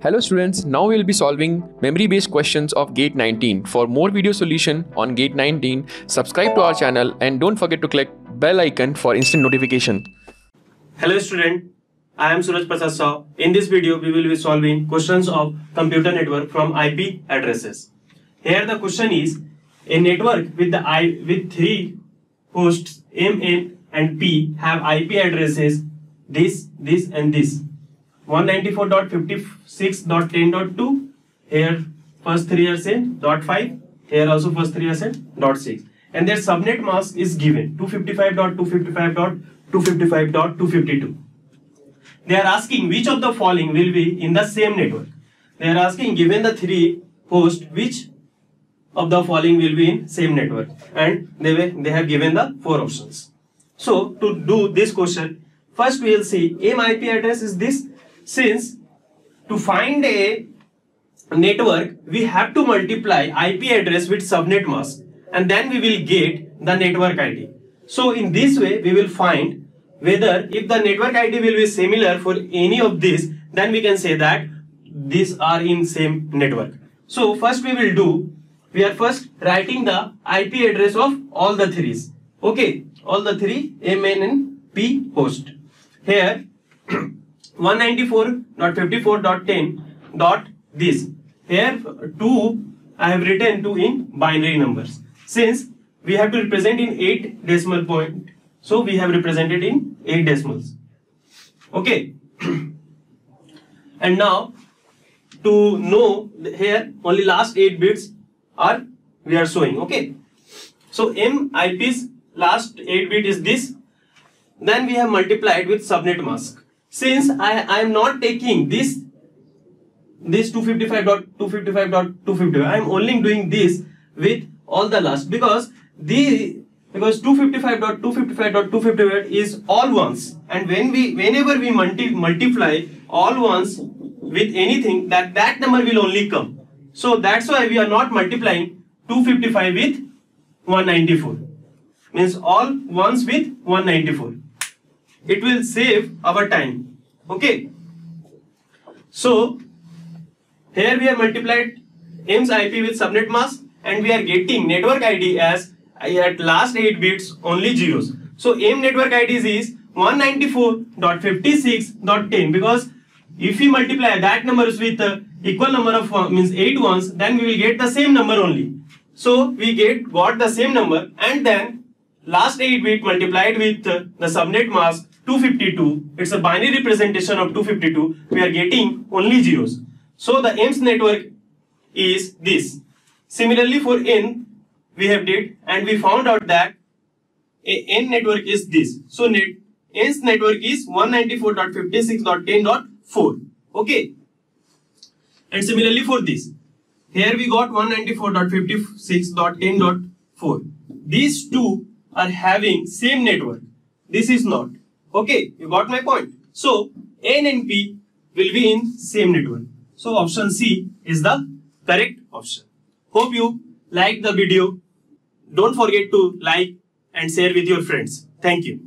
Hello students, now we will be solving memory-based questions of GATE 19. For more video solution on GATE 19, subscribe to our channel and don't forget to click bell icon for instant notification. Hello student, I am Suraj Prasad Saw. In this video, we will be solving questions of computer network from IP addresses. Here the question is, a network with the I with three hosts M, N and P have IP addresses this, this and this. 194.56.10.2 here first three are same dot 5 here also first three are same dot 6 and their subnet mask is given 255.255.255.252 they are asking which of the following will be in the same network. They are asking given the three host which of the following will be in same network? And they will, they have given the four options. So to do this question first we will see m ip address is this since to find a network, we have to multiply IP address with subnet mask and then we will get the network ID. So in this way, we will find whether if the network ID will be similar for any of these, then we can say that these are in same network. So first we will do, we are first writing the IP address of all the threes. Okay, all the three M, N and P host. Here 194.54.10 dot this. Here 2 I have written 2 in binary numbers. Since we have to represent in 8 decimal point. So we have represented in 8 decimals. Okay. and now to know here only last 8 bits are we are showing. Okay. So M IP's last 8 bit is this. Then we have multiplied with subnet mask. Since I, I am not taking this this 255.255.255 I am only doing this with all the last because the because 255.255.255 is all ones. And when we whenever we multi, multiply all ones with anything that that number will only come. So that's why we are not multiplying 255 with 194 means all ones with 194 it will save our time. Okay. So here we have multiplied M's IP with subnet mask and we are getting network ID as at last 8 bits only zeros. So M network ID is 194.56.10 because if we multiply that numbers with equal number of uh, means 8 ones then we will get the same number only. So we get got the same number and then last 8 bit multiplied with the subnet mask 252. It's a binary representation of 252. We are getting only zeros. So the M's network is this. Similarly for N, we have did and we found out that a N network is this. So net N's network is 194.56.10.4. Okay. And similarly for this. Here we got 194.56.10.4. These two are having same network. This is not. Okay, you got my point. So N and P will be in same network. So option C is the correct option. Hope you like the video. Don't forget to like and share with your friends. Thank you.